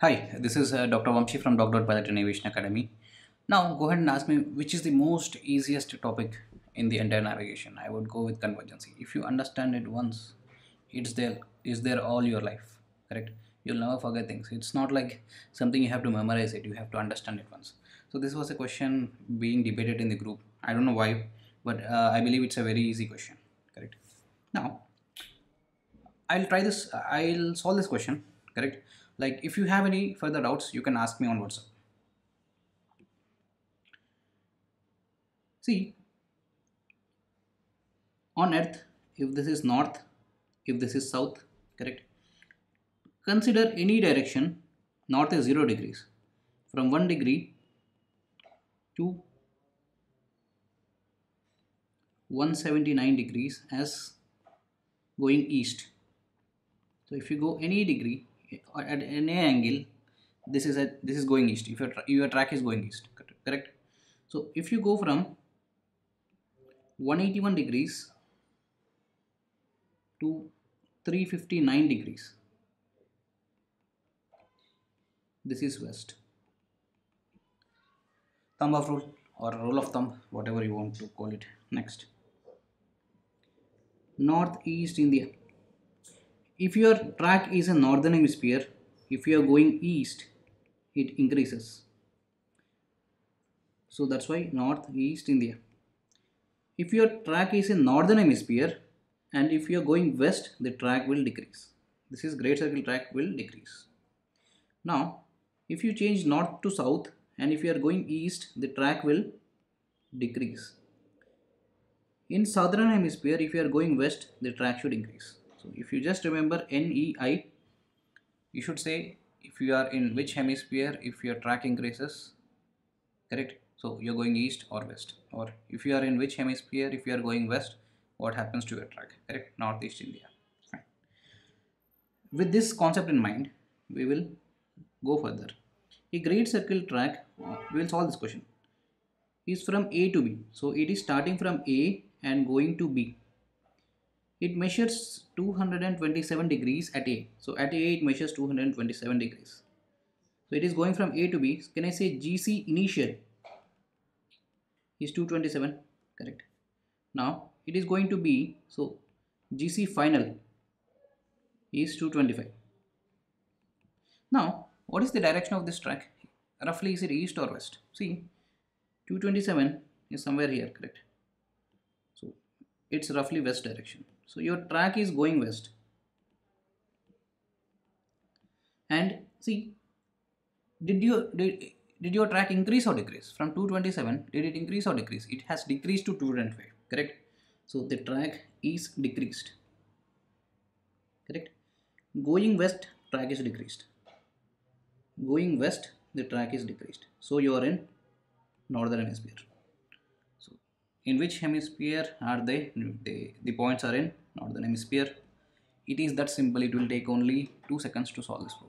Hi, this is uh, Dr. Vamshi from Dr. Pilot Aviation Academy. Now, go ahead and ask me which is the most easiest topic in the entire navigation. I would go with convergency. If you understand it once, it's there, is there all your life, correct? You'll never forget things. It's not like something you have to memorize it, you have to understand it once. So, this was a question being debated in the group. I don't know why, but uh, I believe it's a very easy question, correct? Now, I'll try this, I'll solve this question, correct? Like if you have any further doubts, you can ask me on WhatsApp. See, on earth, if this is north, if this is south, correct? Consider any direction, north is 0 degrees, from 1 degree to 179 degrees as going east. So if you go any degree at any angle, this is a this is going east. If your your track is going east, correct? So if you go from 181 degrees to 359 degrees, this is west. Thumb of rule or rule of thumb, whatever you want to call it. Next, northeast India if your track is a northern hemisphere if you are going east it increases. So that's why northeast India. If your track is in northern hemisphere and if you are going west the track will decrease. This is great circle track will decrease. Now if you change north to south and if you are going east the track will decrease. In southern hemisphere if you are going west the track should increase so if you just remember NEI, you should say if you are in which hemisphere, if your track increases, correct? So you're going east or west. Or if you are in which hemisphere, if you are going west, what happens to your track, correct? Northeast India. Fine. With this concept in mind, we will go further. A great circle track, uh, we will solve this question, is from A to B. So it is starting from A and going to B it measures 227 degrees at A. So at A it measures 227 degrees. So it is going from A to B. Can I say GC initial is 227? Correct. Now it is going to be so GC final is 225. Now what is the direction of this track? Roughly is it east or west? See 227 is somewhere here correct. So it's roughly west direction. So your track is going west. And see, did you did, did your track increase or decrease? From 227 did it increase or decrease? It has decreased to 225, correct? So the track is decreased correct? Going west track is decreased. Going west the track is decreased. So you are in northern hemisphere in which hemisphere are they? They the points are in northern hemisphere. It is that simple. It will take only two seconds to solve this problem